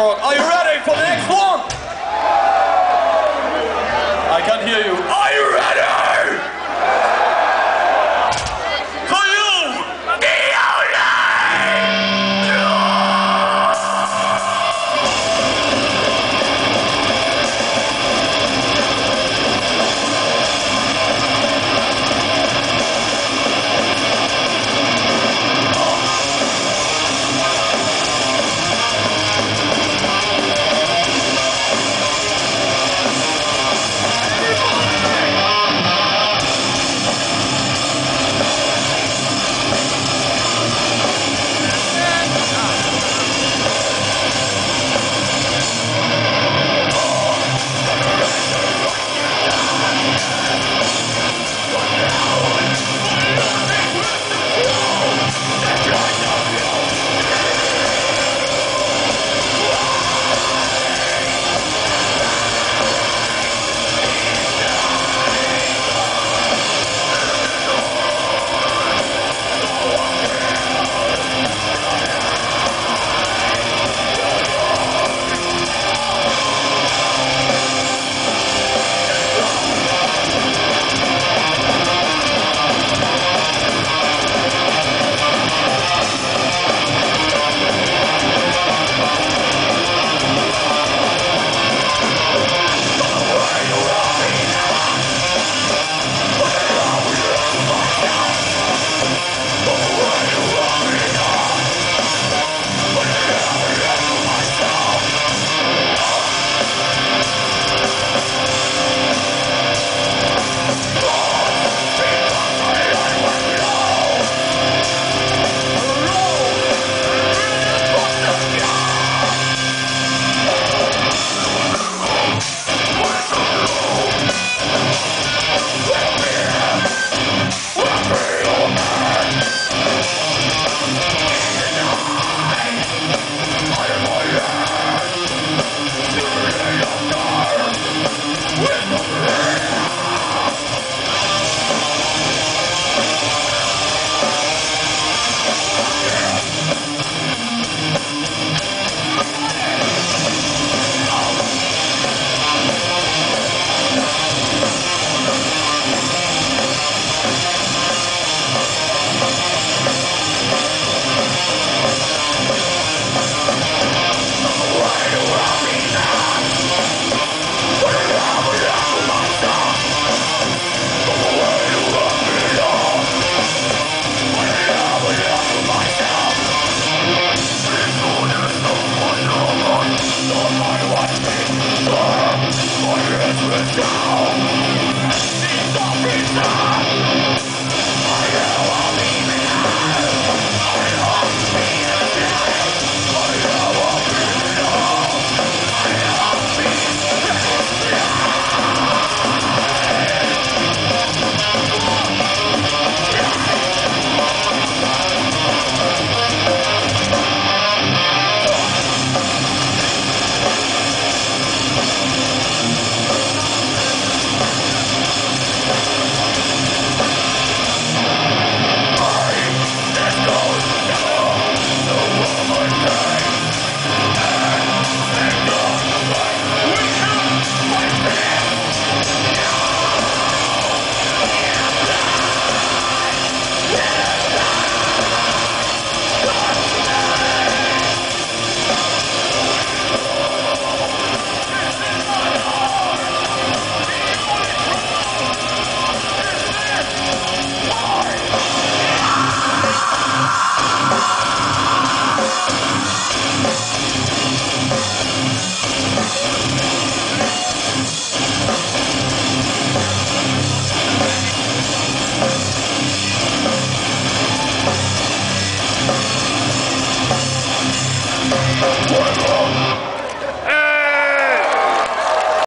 Rock. Oh, Are Now,